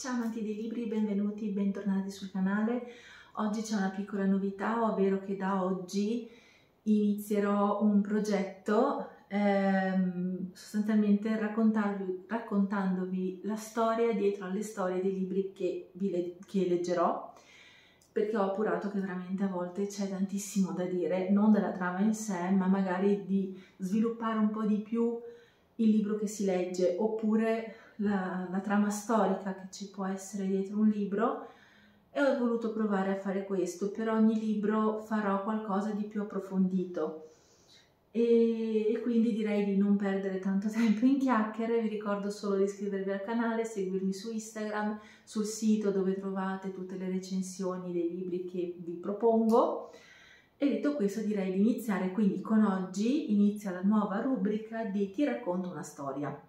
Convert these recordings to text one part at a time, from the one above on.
Ciao amanti dei libri, benvenuti, bentornati sul canale. Oggi c'è una piccola novità, ovvero che da oggi inizierò un progetto ehm, sostanzialmente raccontandovi la storia dietro alle storie dei libri che, vi che leggerò perché ho appurato che veramente a volte c'è tantissimo da dire, non della trama in sé, ma magari di sviluppare un po' di più il libro che si legge oppure la, la trama storica che ci può essere dietro un libro e ho voluto provare a fare questo. Per ogni libro farò qualcosa di più approfondito e, e quindi direi di non perdere tanto tempo in chiacchiere. Vi ricordo solo di iscrivervi al canale, seguirmi su Instagram, sul sito dove trovate tutte le recensioni dei libri che vi propongo. E detto questo direi di iniziare, quindi con oggi inizia la nuova rubrica di Ti racconto una storia.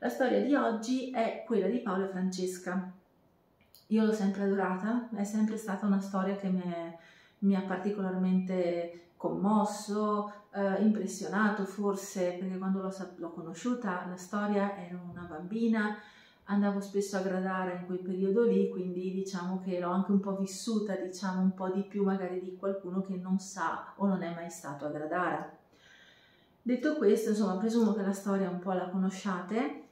La storia di oggi è quella di Paolo e Francesca. Io l'ho sempre adorata, è sempre stata una storia che mi ha particolarmente commosso, eh, impressionato forse, perché quando l'ho conosciuta la storia ero una bambina, andavo spesso a gradare in quel periodo lì, quindi diciamo che l'ho anche un po' vissuta, diciamo un po' di più magari di qualcuno che non sa o non è mai stato a gradare. Detto questo, insomma, presumo che la storia un po' la conosciate,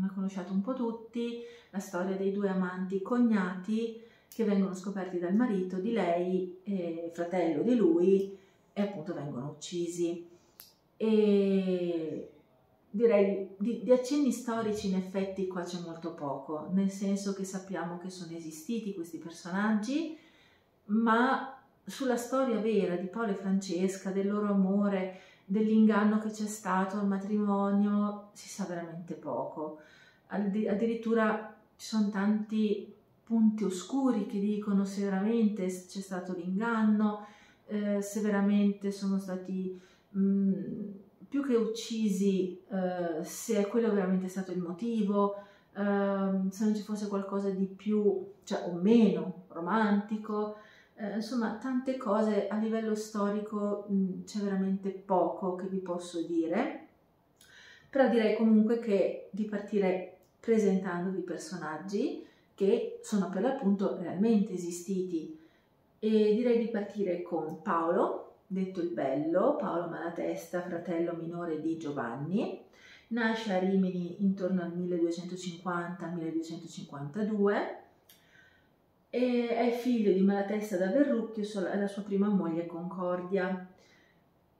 la conosciate un po' tutti, la storia dei due amanti cognati che vengono scoperti dal marito di lei, eh, fratello di lui, e appunto vengono uccisi. E direi di, di, accenni storici in effetti qua c'è molto poco, nel senso che sappiamo che sono esistiti questi personaggi, ma sulla storia vera di Paolo e Francesca, del loro amore, dell'inganno che c'è stato al matrimonio si sa veramente poco. Addirittura ci sono tanti punti oscuri che dicono se veramente c'è stato l'inganno, eh, se veramente sono stati mh, mm, più che uccisi, eh, se quello veramente stato il motivo, eh, se non ci fosse qualcosa di più, cioè o meno romantico, eh, insomma tante cose a livello storico mm, c'è veramente poco che vi posso dire, però direi comunque che di partire presentandovi personaggi che sono per l'appunto realmente esistiti. E direi di partire con Paolo, detto il Bello, Paolo Malatesta, fratello minore di Giovanni, nasce a Rimini intorno al 1250-1252 e è figlio di Malatesta da Verrucchio e la sua prima moglie Concordia.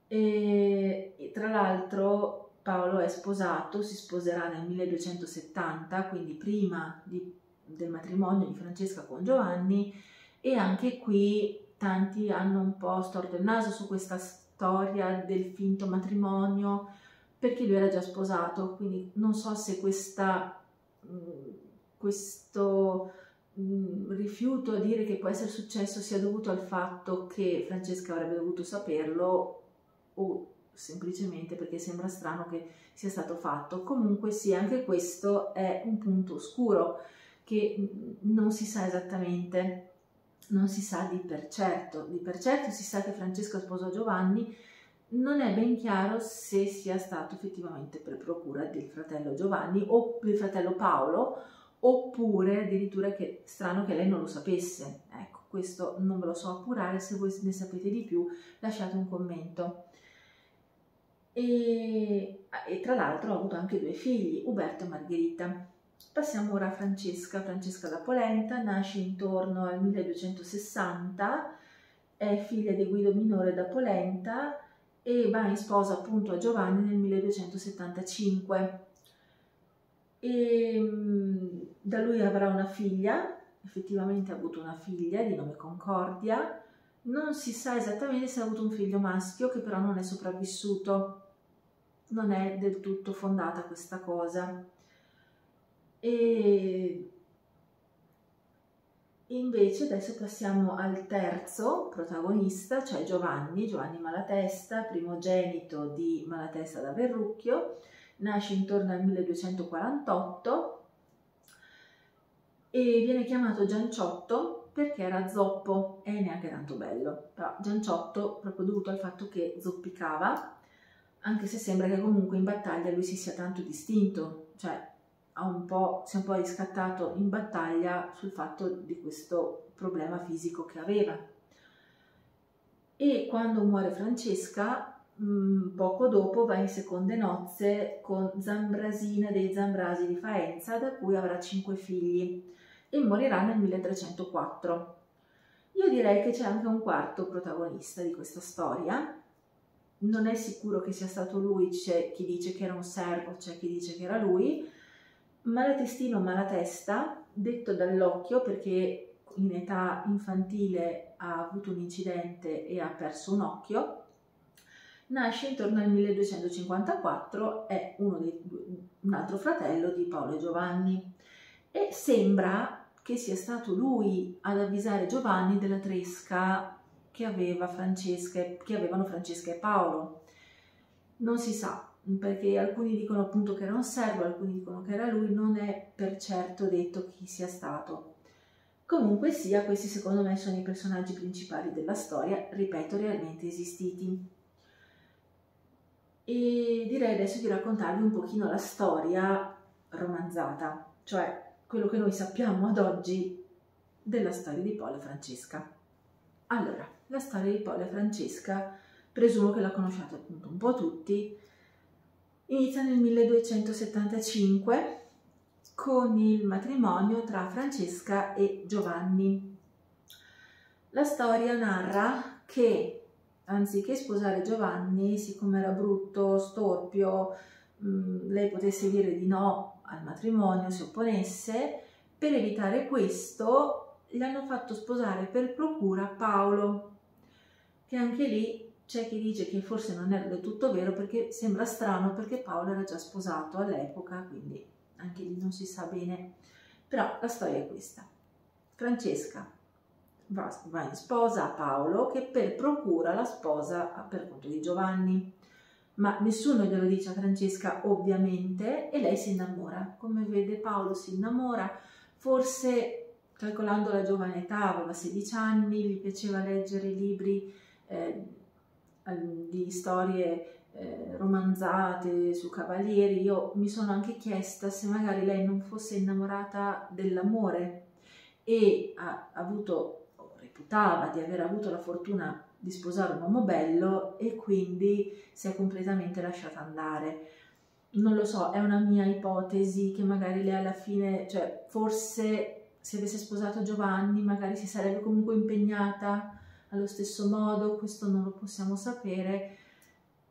E, e tra l'altro Paolo è sposato, si sposerà nel 1270, quindi prima di, del matrimonio di Francesca con Giovanni e anche qui tanti hanno un po' storto il naso su questa storia del finto matrimonio perché lui era già sposato, quindi non so se questa, mm, questo Mm, rifiuto a dire che può essere successo sia dovuto al fatto che Francesca avrebbe dovuto saperlo o semplicemente perché sembra strano che sia stato fatto. Comunque sì, anche questo è un punto oscuro che mm, non si sa esattamente, non si sa di per certo. Di per certo si sa che Francesca sposò Giovanni, non è ben chiaro se sia stato effettivamente per procura del fratello Giovanni o del fratello Paolo oppure addirittura che strano che lei non lo sapesse. Ecco, questo non ve lo so appurare, se voi ne sapete di più lasciate un commento. E, e tra l'altro ha avuto anche due figli, Uberto e Margherita. Passiamo ora a Francesca, Francesca da Polenta, nasce intorno al 1260, è figlia di Guido Minore da Polenta e va in sposa appunto a Giovanni nel 1275 e mm, da lui avrà una figlia, effettivamente ha avuto una figlia di nome Concordia, non si sa esattamente se ha avuto un figlio maschio che però non è sopravvissuto, non è del tutto fondata questa cosa. E invece adesso passiamo al terzo protagonista, cioè Giovanni, Giovanni Malatesta, primogenito di Malatesta da Verrucchio, nasce intorno al 1248 e viene chiamato Gianciotto perché era zoppo. E neanche tanto bello, però Gianciotto proprio dovuto al fatto che zoppicava, anche se sembra che comunque in battaglia lui si sia tanto distinto, cioè un si è un po' riscattato in battaglia sul fatto di questo problema fisico che aveva. E quando muore Francesca, mm, poco dopo va in seconde nozze con Zambrasina dei Zambrasi di Faenza, da cui avrà cinque figli, e morirà nel 1304. Io direi che c'è anche un quarto protagonista di questa storia, non è sicuro che sia stato lui, c'è chi dice che era un servo, c'è chi dice che era lui. Malatestino Malatesta, detto dall'occhio perché in età infantile ha avuto un incidente e ha perso un occhio, nasce intorno al 1254, è dei, un altro fratello di Paolo e Giovanni e sembra che sia stato lui ad avvisare Giovanni della tresca che, aveva Francesca, che avevano Francesca e Paolo. Non si sa, perché alcuni dicono appunto che era un servo, alcuni dicono che era lui, non è per certo detto chi sia stato. Comunque sia, questi secondo me sono i personaggi principali della storia, ripeto, realmente esistiti. E direi adesso di raccontarvi un pochino la storia romanzata, cioè quello che noi sappiamo ad oggi della storia di Paolo e Francesca. Allora, la storia di Paolo e Francesca, presumo che la conosciate appunto un po' tutti, inizia nel 1275 con il matrimonio tra Francesca e Giovanni. La storia narra che anziché sposare Giovanni, siccome era brutto, storpio, lei potesse dire di no al matrimonio, si opponesse, per evitare questo gli hanno fatto sposare per procura Paolo, che anche lì c'è chi dice che forse non era del tutto vero perché sembra strano perché Paolo era già sposato all'epoca, quindi anche lì non si sa bene. Però la storia è questa. Francesca va in sposa a Paolo che per procura la sposa per conto di Giovanni. Ma nessuno glielo dice a Francesca ovviamente e lei si innamora. Come vede Paolo si innamora, forse calcolando la giovane età, aveva 16 anni, gli piaceva leggere libri eh, di storie eh, romanzate su cavalieri, io mi sono anche chiesta se magari lei non fosse innamorata dell'amore e ha avuto, reputava di aver avuto la fortuna di sposare un uomo bello e quindi si è completamente lasciata andare. Non lo so, è una mia ipotesi che magari lei alla fine, cioè forse se avesse sposato Giovanni magari si sarebbe comunque impegnata allo stesso modo, questo non lo possiamo sapere,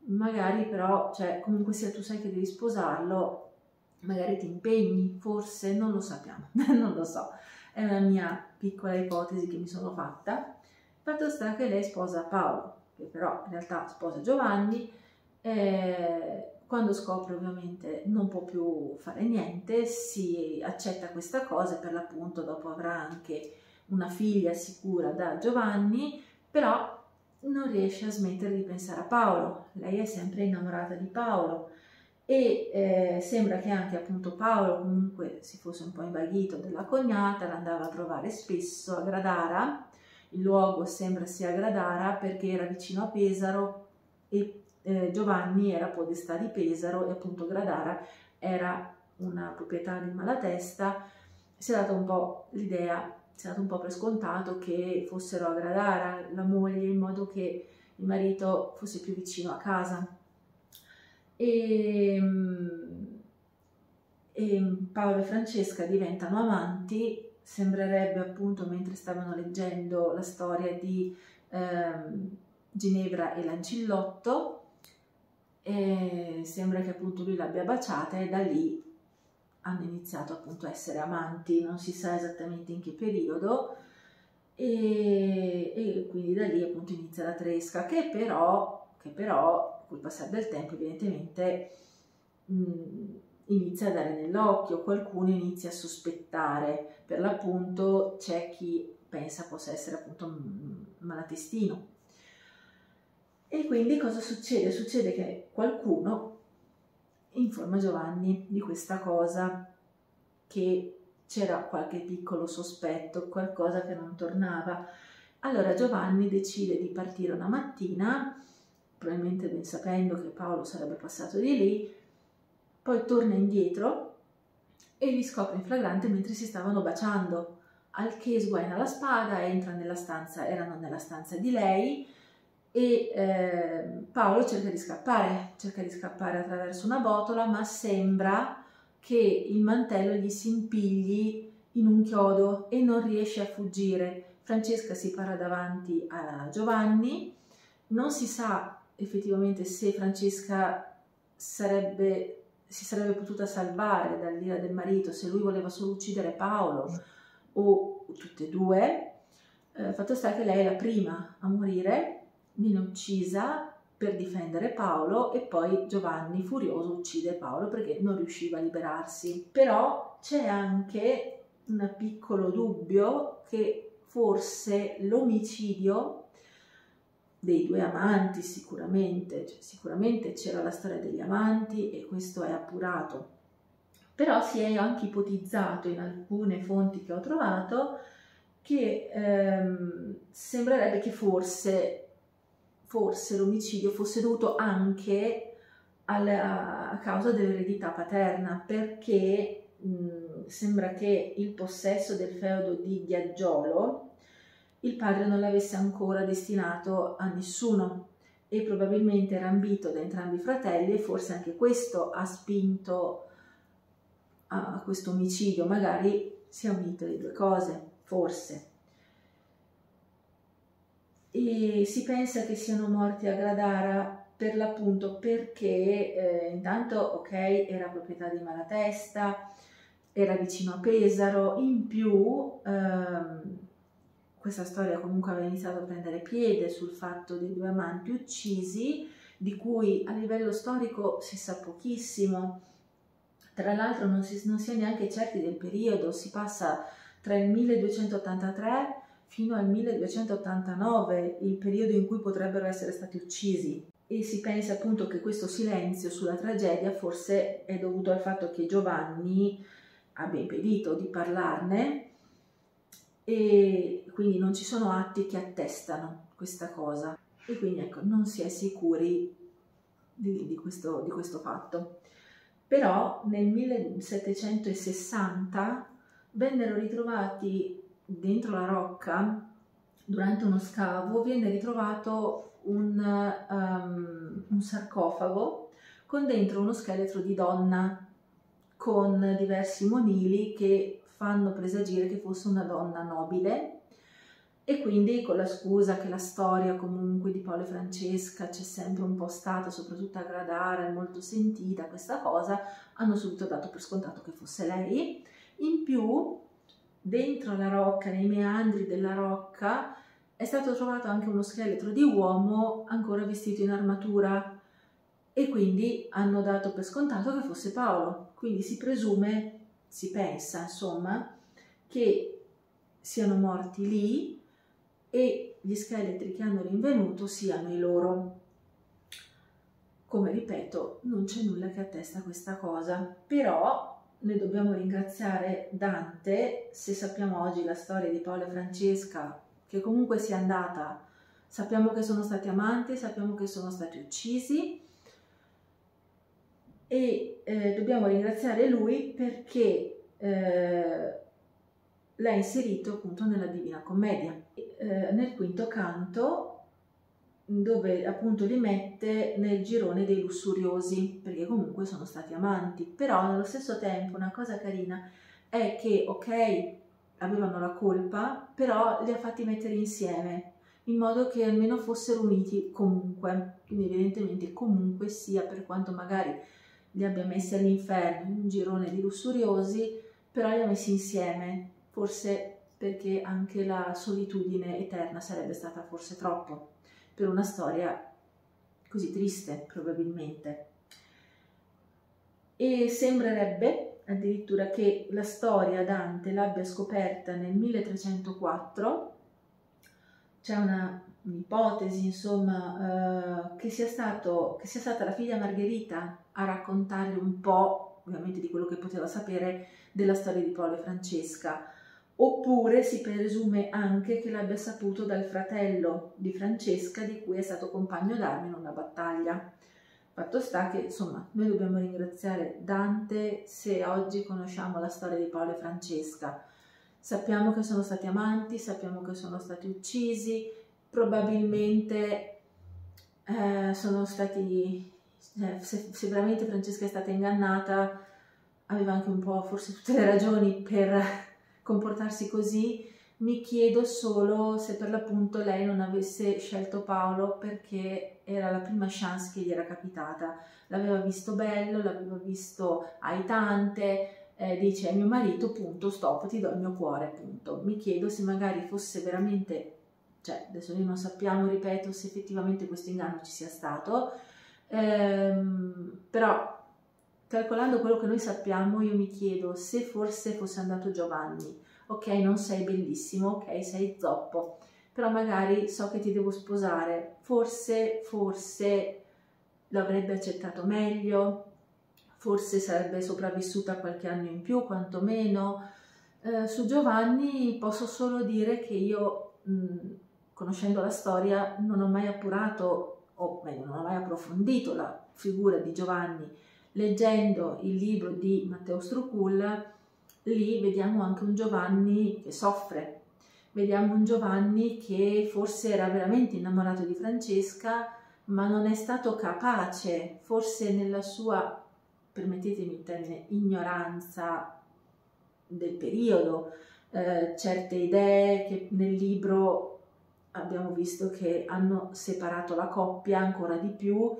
magari però, cioè comunque sia tu sai che devi sposarlo, magari ti impegni, forse, non lo sappiamo, non lo so, è una mia piccola ipotesi che mi sono fatta. Fatto sta che lei sposa Paolo, che però in realtà sposa Giovanni, eh, quando scopre ovviamente non può più fare niente, si accetta questa cosa e per l'appunto dopo avrà anche una figlia sicura da Giovanni, però non riesce a smettere di pensare a Paolo, lei è sempre innamorata di Paolo e eh, sembra che anche appunto Paolo comunque si fosse un po' invaghito della cognata, l'andava a trovare spesso a Gradara, il luogo sembra sia Gradara perché era vicino a Pesaro e eh, Giovanni era podestà di Pesaro e appunto Gradara era una proprietà di Malatesta, si è data un po' l'idea, si è dato un po' per scontato che fossero a Gradara la moglie in modo che il marito fosse più vicino a casa. E, e Paolo e Francesca diventano amanti, sembrerebbe appunto mentre stavano leggendo la storia di eh, Ginevra e Lancillotto, e sembra che appunto lui l'abbia baciata e da lì hanno iniziato appunto a essere amanti, non si sa esattamente in che periodo. E, e quindi da lì appunto inizia la tresca che però, che però col passare del tempo evidentemente mh, inizia a dare nell'occhio, qualcuno inizia a sospettare, per l'appunto c'è chi pensa possa essere appunto malatestino e quindi cosa succede? Succede che qualcuno informa Giovanni di questa cosa, che c'era qualche piccolo sospetto, qualcosa che non tornava. Allora Giovanni decide di partire una mattina, probabilmente ben sapendo che Paolo sarebbe passato di lì, poi torna indietro e li scopre in flagrante mentre si stavano baciando. Al che sguaina la spada, entra nella stanza, erano nella stanza di lei e eh, Paolo cerca di scappare, cerca di scappare attraverso una botola, ma sembra che il mantello gli si impigli in un chiodo e non riesce a fuggire. Francesca si para davanti a Giovanni, non si sa effettivamente se Francesca sarebbe, si sarebbe potuta salvare dall'ira del marito, se lui voleva solo uccidere Paolo o tutte e due. Eh, fatto sta che lei è la prima a morire, viene uccisa per difendere Paolo e poi Giovanni furioso uccide Paolo perché non riusciva a liberarsi. Però c'è anche un piccolo dubbio che forse l'omicidio dei due amanti sicuramente, cioè, sicuramente c'era la storia degli amanti e questo è appurato, però si è anche ipotizzato in alcune fonti che ho trovato che ehm, sembrerebbe che forse, forse l'omicidio fosse dovuto anche alla, a causa dell'eredità paterna perché mh, sembra che il possesso del feudo di Ghiaggiolo il padre non l'avesse ancora destinato a nessuno e probabilmente era ambito da entrambi i fratelli e forse anche questo ha spinto a questo omicidio, magari si è unito le due cose, forse. E si pensa che siano morti a Gradara per l'appunto perché eh, intanto, ok, era proprietà di Malatesta, era vicino a Pesaro, in più ehm, questa storia comunque aveva iniziato a prendere piede sul fatto dei due amanti uccisi, di cui a livello storico si sa pochissimo. Tra l'altro non si, non si è neanche certi del periodo, si passa tra il 1283 fino al 1289, il periodo in cui potrebbero essere stati uccisi. E si pensa appunto che questo silenzio sulla tragedia forse è dovuto al fatto che Giovanni abbia impedito di parlarne e quindi non ci sono atti che attestano questa cosa e quindi ecco non si è sicuri di, di, questo, di questo fatto. Però nel 1760 vennero ritrovati dentro la rocca, durante uno scavo, venne ritrovato un, um, un sarcofago con dentro uno scheletro di donna con diversi monili che fanno presagire che fosse una donna nobile e quindi con la scusa che la storia comunque di Paolo e Francesca c'è sempre un po' stata, soprattutto a Gradara, è molto sentita questa cosa, hanno subito dato per scontato che fosse lei. In più, dentro la rocca, nei meandri della rocca, è stato trovato anche uno scheletro di uomo ancora vestito in armatura e quindi hanno dato per scontato che fosse Paolo. Quindi si presume si pensa insomma che siano morti lì e gli scheletri che hanno rinvenuto siano i loro. Come ripeto, non c'è nulla che attesta questa cosa, però noi dobbiamo ringraziare Dante se sappiamo oggi la storia di Paolo e Francesca, che comunque sia andata, sappiamo che sono stati amanti, sappiamo che sono stati uccisi, e eh, dobbiamo ringraziare lui perché eh, l'ha inserito appunto nella Divina Commedia, eh, nel quinto canto dove appunto li mette nel girone dei lussuriosi, perché comunque sono stati amanti, però nello stesso tempo una cosa carina è che ok, avevano la colpa, però li ha fatti mettere insieme in modo che almeno fossero uniti comunque, quindi evidentemente comunque sia per quanto magari li abbia messi all'inferno in un girone di lussuriosi, però li ha messi insieme, forse perché anche la solitudine eterna sarebbe stata forse troppo per una storia così triste probabilmente. E sembrerebbe addirittura che la storia Dante l'abbia scoperta nel 1304, c'è un'ipotesi, insomma, eh, che, sia stato, che sia stata la figlia Margherita a raccontargli un po', ovviamente di quello che poteva sapere, della storia di Paolo e Francesca, oppure si presume anche che l'abbia saputo dal fratello di Francesca di cui è stato compagno d'armi in una battaglia. Fatto sta che insomma noi dobbiamo ringraziare Dante se oggi conosciamo la storia di Paolo e Francesca. Sappiamo che sono stati amanti, sappiamo che sono stati uccisi, probabilmente eh, sono stati, eh, se, se veramente Francesca è stata ingannata, aveva anche un po' forse tutte le ragioni per comportarsi così, mi chiedo solo se per l'appunto lei non avesse scelto Paolo perché era la prima chance che gli era capitata. L'aveva visto bello, l'aveva visto aitante, eh, dice mio marito, punto, stop, ti do il mio cuore, punto. Mi chiedo se magari fosse veramente, cioè adesso noi non sappiamo, ripeto, se effettivamente questo inganno ci sia stato, ehm, però calcolando quello che noi sappiamo io mi chiedo se forse fosse andato Giovanni ok non sei bellissimo, ok sei zoppo, però magari so che ti devo sposare, forse, forse l'avrebbe accettato meglio, forse sarebbe sopravvissuta qualche anno in più, quantomeno. Eh, su Giovanni posso solo dire che io, mh, conoscendo la storia, non ho mai appurato, o meglio, non ho mai approfondito la figura di Giovanni. Leggendo il libro di Matteo Strucul, lì vediamo anche un Giovanni che soffre, vediamo un Giovanni che forse era veramente innamorato di Francesca, ma non è stato capace, forse nella sua, permettetemi il termine, ignoranza del periodo, eh, certe idee che nel libro abbiamo visto che hanno separato la coppia ancora di più.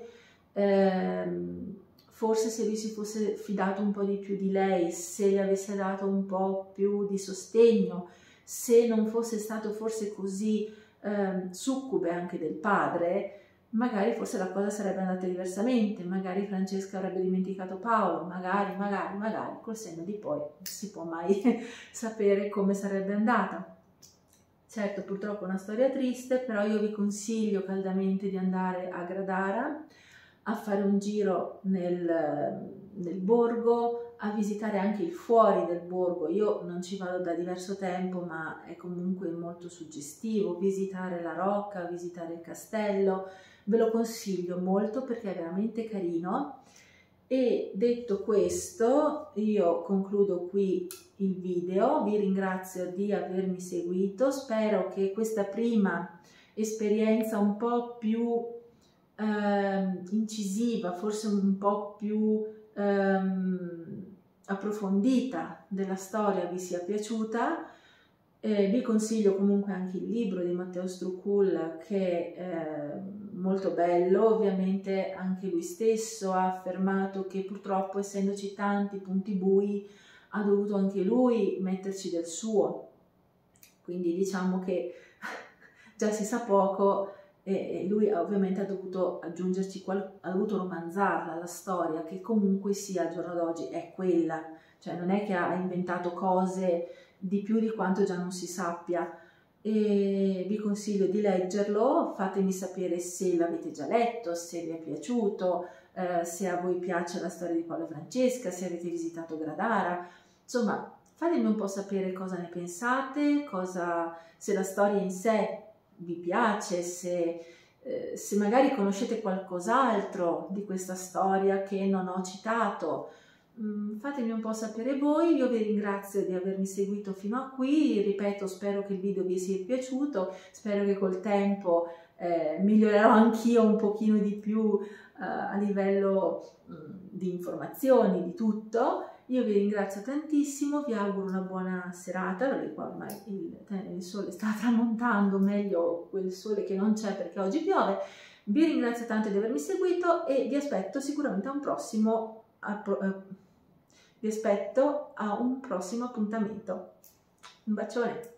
Ehm, forse se lui si fosse fidato un po' di più di lei, se le avesse dato un po' più di sostegno, se non fosse stato forse così eh, succube anche del padre, magari forse la cosa sarebbe andata diversamente, magari Francesca avrebbe dimenticato Paolo, magari, magari, magari, col senno di poi non si può mai sapere come sarebbe andata. Certo, purtroppo è una storia triste, però io vi consiglio caldamente di andare a Gradara, a fare un giro nel, nel borgo, a visitare anche il fuori del borgo. Io non ci vado da diverso tempo, ma è comunque molto suggestivo visitare la rocca, visitare il castello. Ve lo consiglio molto perché è veramente carino. E detto questo, io concludo qui il video, vi ringrazio di avermi seguito, spero che questa prima esperienza un po' più eh, incisiva, forse un po' più ehm, approfondita della storia vi sia piaciuta. Eh, vi consiglio comunque anche il libro di Matteo Strucul che è molto bello, ovviamente anche lui stesso ha affermato che purtroppo essendoci tanti punti bui ha dovuto anche lui metterci del suo, quindi diciamo che già si sa poco e lui ovviamente ha dovuto aggiungerci, ha dovuto romanzarla la storia che comunque sia al giorno d'oggi è quella, cioè non è che ha inventato cose di più di quanto già non si sappia. E vi consiglio di leggerlo, fatemi sapere se l'avete già letto, se vi è piaciuto, eh, se a voi piace la storia di Paolo e Francesca, se avete visitato Gradara, insomma fatemi un po' sapere cosa ne pensate, cosa, se la storia in sé vi piace, se, eh, se magari conoscete qualcos'altro di questa storia che non ho citato, mm, fatemi un po' sapere voi, io vi ringrazio di avermi seguito fino a qui, ripeto spero che il video vi sia piaciuto, spero che col tempo eh, migliorerò anch'io un pochino di più eh, a livello mh, mm, di informazioni, di tutto io vi ringrazio tantissimo, vi auguro una buona serata, perché qua ormai il, il sole sta tramontando, meglio quel sole che non c'è perché oggi piove. Vi ringrazio tanto di avermi seguito e vi aspetto sicuramente a un prossimo, a, eh, aspetto a un prossimo appuntamento. Un bacione!